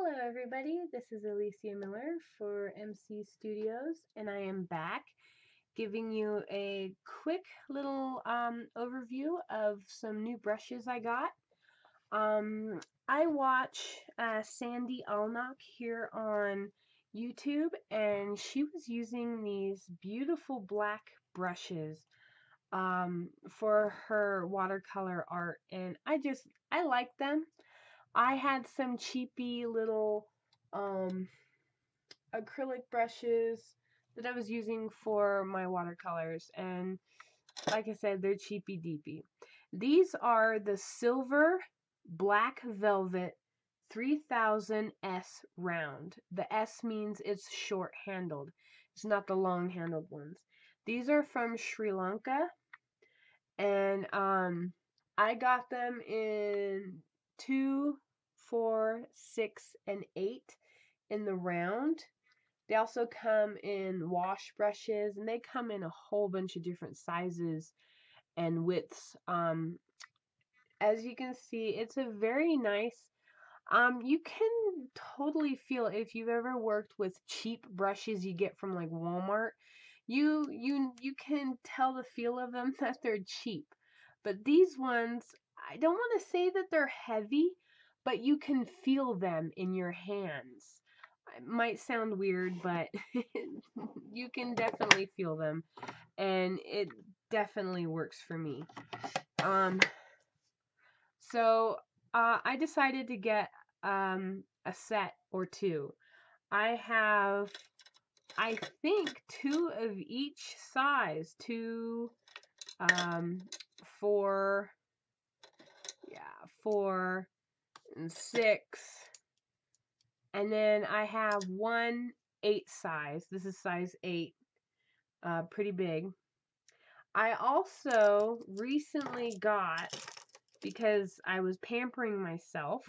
Hello everybody, this is Alicia Miller for MC Studios and I am back giving you a quick little um, overview of some new brushes I got. Um, I watch uh, Sandy Allnock here on YouTube and she was using these beautiful black brushes um, for her watercolor art and I just, I like them. I had some cheapy little um, acrylic brushes that I was using for my watercolors and like I said they're cheapy deepy. These are the silver black velvet 3000 S round. The S means it's short handled. It's not the long handled ones. These are from Sri Lanka and um, I got them in two, four, six, and eight in the round. They also come in wash brushes and they come in a whole bunch of different sizes and widths. Um, as you can see, it's a very nice, um, you can totally feel if you've ever worked with cheap brushes you get from like Walmart, you, you, you can tell the feel of them that they're cheap. But these ones, I don't want to say that they're heavy, but you can feel them in your hands. It might sound weird, but you can definitely feel them, and it definitely works for me. Um, so uh, I decided to get um, a set or two. I have, I think, two of each size, two, um, four, yeah, four, and six. And then I have one eight size. This is size eight. Uh, pretty big. I also recently got, because I was pampering myself,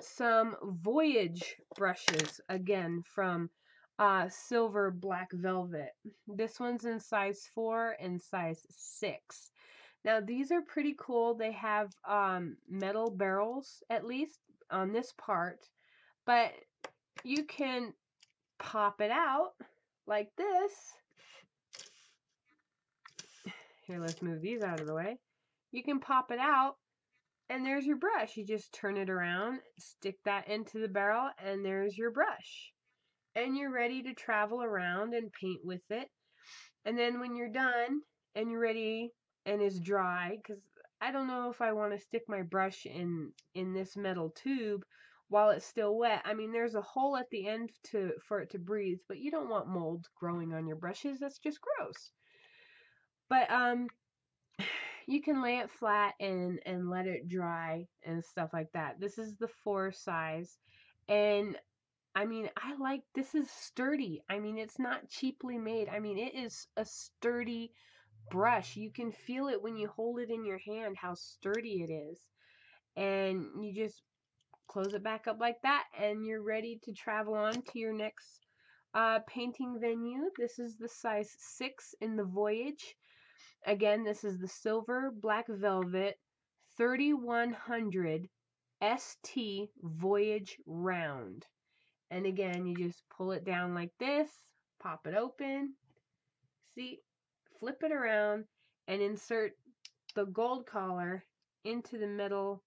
some Voyage brushes, again, from uh, Silver Black Velvet. This one's in size 4 and size 6. Now these are pretty cool. They have um, metal barrels at least on this part, but you can pop it out like this. Here, let's move these out of the way. You can pop it out and there's your brush. You just turn it around, stick that into the barrel, and there's your brush. And you're ready to travel around and paint with it. And then when you're done and you're ready and is dry because I don't know if I want to stick my brush in in this metal tube while it's still wet. I mean, there's a hole at the end to for it to breathe, but you don't want mold growing on your brushes. That's just gross. But um you can lay it flat and and let it dry and stuff like that. This is the 4 size and I mean, I like this is sturdy. I mean, it's not cheaply made. I mean, it is a sturdy brush. You can feel it when you hold it in your hand how sturdy it is. And you just close it back up like that and you're ready to travel on to your next uh, painting venue. This is the size 6 in the Voyage. Again, this is the Silver Black Velvet 3100 ST Voyage Round. And again, you just pull it down like this, pop it open. See, flip it around and insert the gold collar into the metal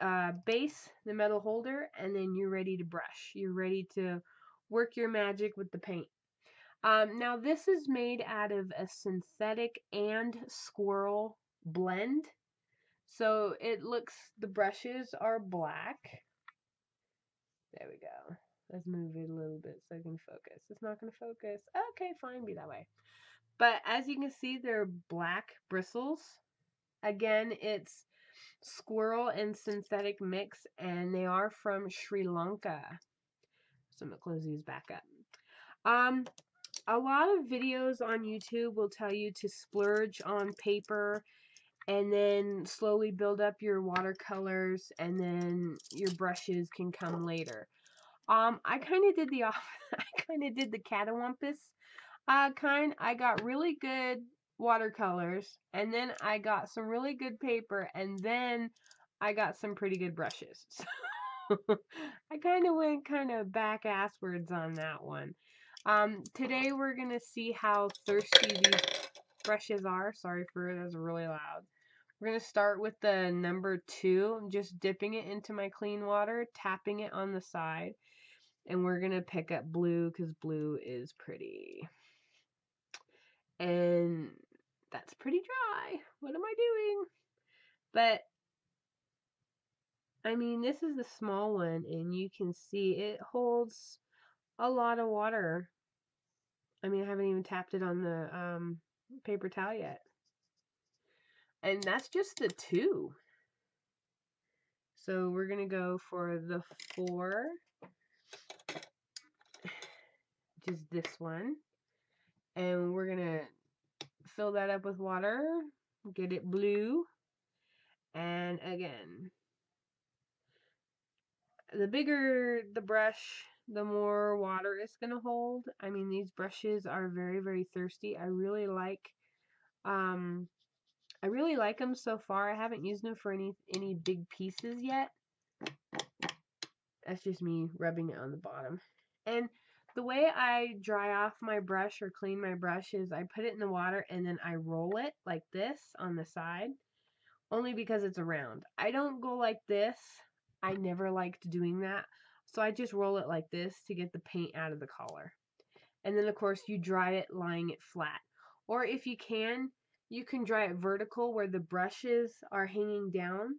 uh, base, the metal holder, and then you're ready to brush. You're ready to work your magic with the paint. Um, now this is made out of a synthetic and squirrel blend. So it looks, the brushes are black. There we go. Let's move it a little bit so I can focus. It's not going to focus. Okay, fine, be that way. But as you can see, they're black bristles. Again, it's squirrel and synthetic mix, and they are from Sri Lanka. So I'm going to close these back up. Um, a lot of videos on YouTube will tell you to splurge on paper and then slowly build up your watercolors and then your brushes can come later. Um, I kind of did the I kind of did the catawampus uh, kind. I got really good watercolors, and then I got some really good paper, and then I got some pretty good brushes. So I kind of went kind of back asswards on that one. Um, today we're going to see how thirsty these brushes are. Sorry for that's really loud. We're going to start with the number two. I'm just dipping it into my clean water, tapping it on the side. And we're going to pick up blue because blue is pretty. And that's pretty dry. What am I doing? But I mean, this is the small one, and you can see it holds a lot of water. I mean, I haven't even tapped it on the um, paper towel yet. And that's just the two. So we're going to go for the four, which is this one. And we're to fill that up with water, get it blue. And again, the bigger the brush, the more water it's to hold. I mean, these brushes are very, very thirsty. I really like, um, I really like them so far. I haven't used them for any, any big pieces yet. That's just me rubbing it on the bottom. And the way I dry off my brush or clean my brush is I put it in the water and then I roll it like this on the side. Only because it's around. I don't go like this. I never liked doing that. So I just roll it like this to get the paint out of the collar. And then of course you dry it lying it flat. Or if you can, you can dry it vertical where the brushes are hanging down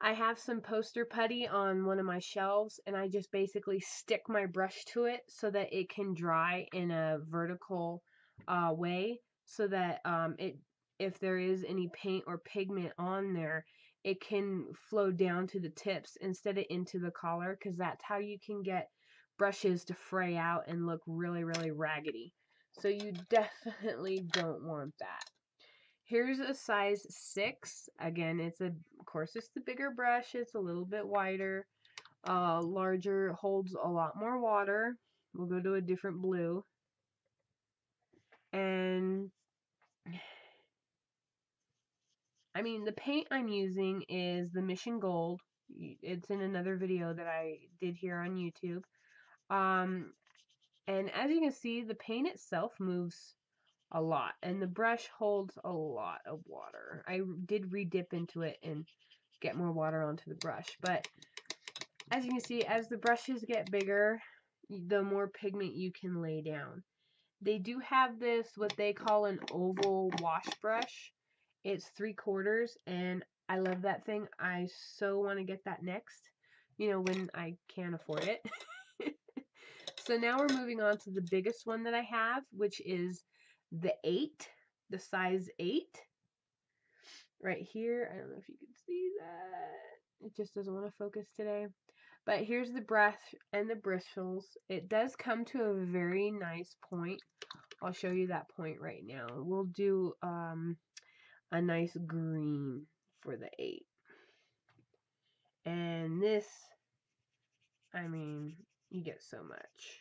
I have some poster putty on one of my shelves and I just basically stick my brush to it so that it can dry in a vertical uh, way so that um, it if there is any paint or pigment on there it can flow down to the tips instead of into the collar because that's how you can get brushes to fray out and look really really raggedy. So you definitely don't want that Here's a size 6. Again, it's a, of course, it's the bigger brush. It's a little bit wider. Uh, larger, holds a lot more water. We'll go to a different blue. And, I mean, the paint I'm using is the Mission Gold. It's in another video that I did here on YouTube. Um, and as you can see, the paint itself moves a lot and the brush holds a lot of water. I did re-dip into it and get more water onto the brush but as you can see as the brushes get bigger the more pigment you can lay down. They do have this what they call an oval wash brush. It's three quarters and I love that thing. I so want to get that next you know when I can afford it. so now we're moving on to the biggest one that I have which is the 8, the size 8. Right here, I don't know if you can see that. It just doesn't want to focus today. But here's the brush and the bristles. It does come to a very nice point. I'll show you that point right now. We'll do um, a nice green for the 8. And this, I mean, you get so much.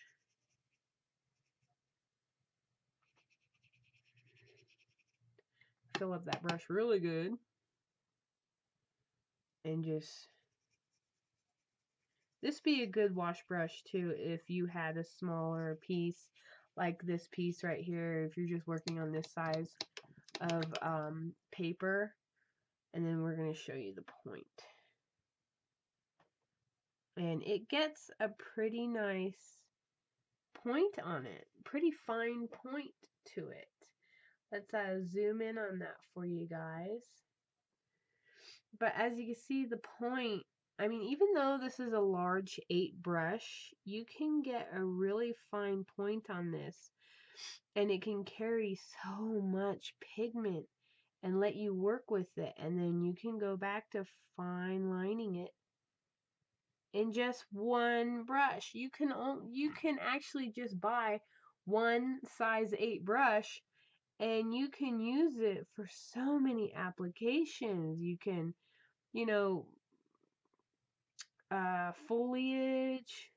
Fill up that brush really good. And just this be a good wash brush too if you had a smaller piece like this piece right here if you're just working on this size of um, paper. And then we're going to show you the point. And it gets a pretty nice point on it pretty fine point to it Let's uh, zoom in on that for you guys. But as you can see, the point, I mean, even though this is a large 8 brush, you can get a really fine point on this. And it can carry so much pigment and let you work with it. And then you can go back to fine lining it in just one brush. You can you can actually just buy one size 8 brush and you can use it for so many applications. You can, you know, uh, foliage,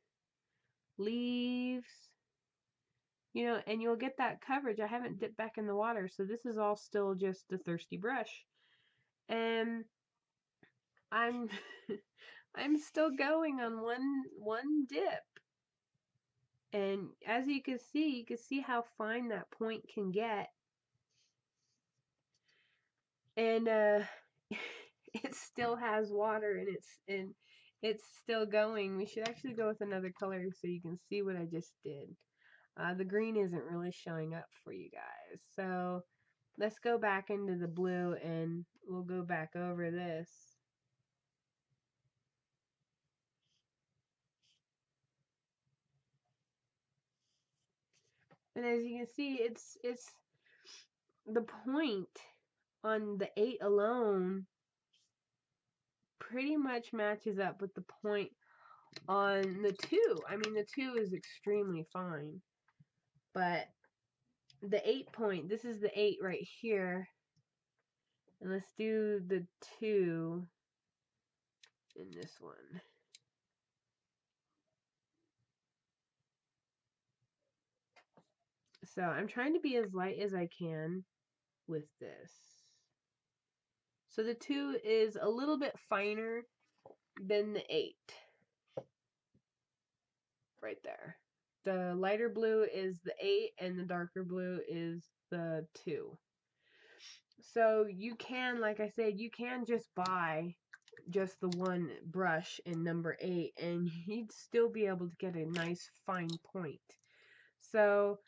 leaves, you know, and you'll get that coverage. I haven't dipped back in the water, so this is all still just the thirsty brush. And I'm I'm still going on one one dip. And as you can see, you can see how fine that point can get. And uh it still has water and it's and it's still going. We should actually go with another color so you can see what I just did. Uh, the green isn't really showing up for you guys. So let's go back into the blue and we'll go back over this. And as you can see, it's it's the point on the 8 alone pretty much matches up with the point on the 2. I mean, the 2 is extremely fine. But the 8 point, this is the 8 right here. And let's do the 2 in this one. So I'm trying to be as light as I can with this. So the 2 is a little bit finer than the 8. Right there. The lighter blue is the 8 and the darker blue is the 2. So you can, like I said, you can just buy just the one brush in number 8 and you'd still be able to get a nice fine point. So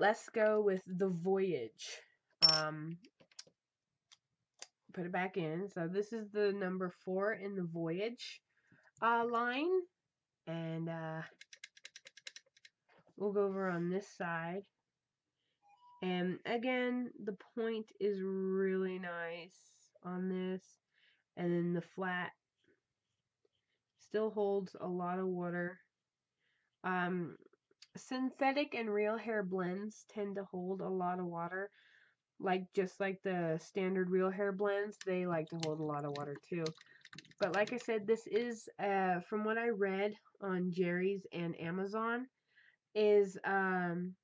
let's go with the Voyage. Um, put it back in. So this is the number four in the Voyage uh, line. And uh, we'll go over on this side. And again, the point is really nice on this. And then the flat still holds a lot of water. Um, synthetic and real hair blends tend to hold a lot of water like just like the standard real hair blends they like to hold a lot of water too but like I said this is uh, from what I read on Jerry's and Amazon is um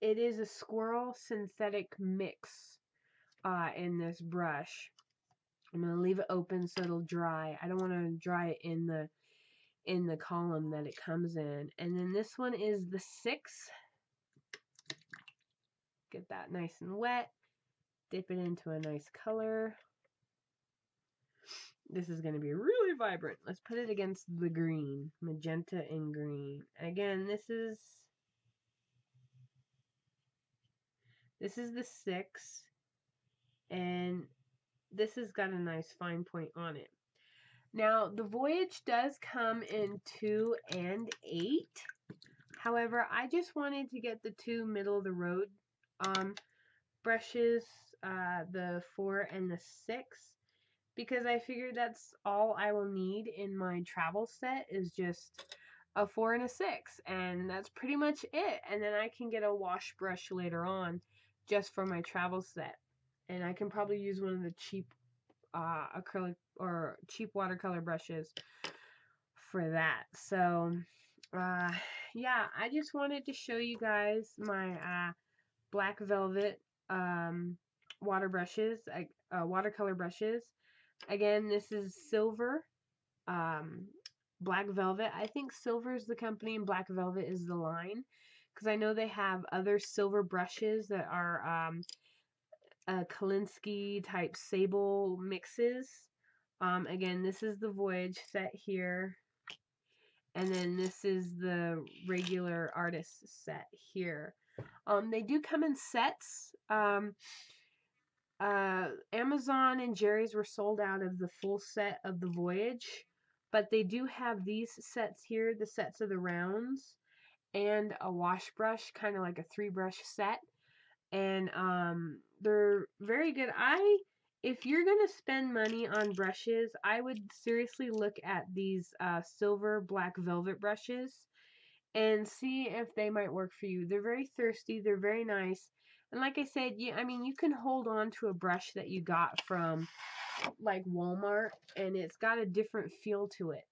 it is a squirrel synthetic mix uh, in this brush I'm gonna leave it open so it'll dry I don't want to dry it in the in the column that it comes in. And then this one is the six. Get that nice and wet. Dip it into a nice color. This is going to be really vibrant. Let's put it against the green. Magenta and green. Again, this is... This is the six. And this has got a nice fine point on it. Now, the Voyage does come in 2 and 8. However, I just wanted to get the two middle of the road um, brushes, uh, the 4 and the 6, because I figured that's all I will need in my travel set is just a 4 and a 6, and that's pretty much it. And then I can get a wash brush later on just for my travel set. And I can probably use one of the cheap uh, acrylic or cheap watercolor brushes for that. So, uh, yeah, I just wanted to show you guys my uh, black velvet um, water brushes, uh, watercolor brushes. Again, this is silver, um, black velvet. I think silver is the company and black velvet is the line because I know they have other silver brushes that are um, uh, Kolinsky type sable mixes. Um, again, this is the Voyage set here. And then this is the regular artist set here. Um, they do come in sets. Um, uh, Amazon and Jerry's were sold out of the full set of the Voyage. But they do have these sets here, the sets of the rounds, and a wash brush, kind of like a three brush set. And um, they're very good. I if you're gonna spend money on brushes, I would seriously look at these uh, silver black velvet brushes and see if they might work for you. They're very thirsty. They're very nice. And like I said, yeah, I mean, you can hold on to a brush that you got from like Walmart, and it's got a different feel to it.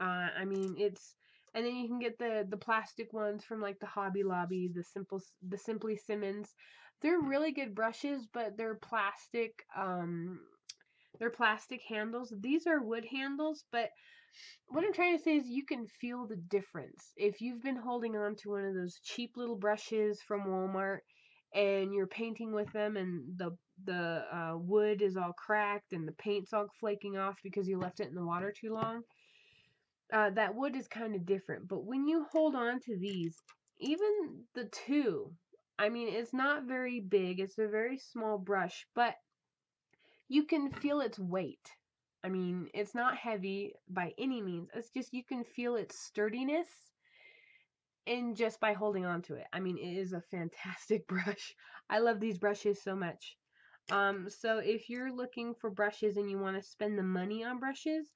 Uh, I mean, it's and then you can get the the plastic ones from like the Hobby Lobby, the simple the Simply Simmons. They're really good brushes, but they're plastic. Um, they're plastic handles. These are wood handles, but what I'm trying to say is you can feel the difference. If you've been holding on to one of those cheap little brushes from Walmart and you're painting with them and the the uh, wood is all cracked and the paint's all flaking off because you left it in the water too long, uh, that wood is kind of different. But when you hold on to these, even the two, I mean, it's not very big. It's a very small brush, but you can feel its weight. I mean, it's not heavy by any means. It's just you can feel its sturdiness and just by holding on to it. I mean, it is a fantastic brush. I love these brushes so much. Um, so if you're looking for brushes and you want to spend the money on brushes,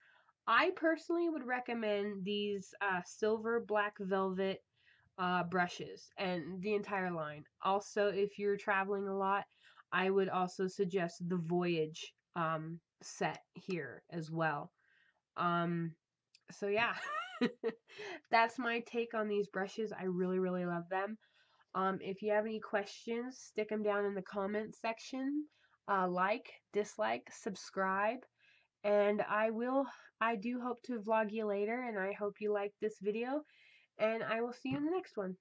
I personally would recommend these uh, silver black velvet uh, brushes and the entire line. Also, if you're traveling a lot, I would also suggest the Voyage um, set here as well. Um, so yeah, that's my take on these brushes. I really, really love them. Um, if you have any questions, stick them down in the comment section. Uh, like, dislike, subscribe, and I will, I do hope to vlog you later, and I hope you like this video, and I will see you in the next one.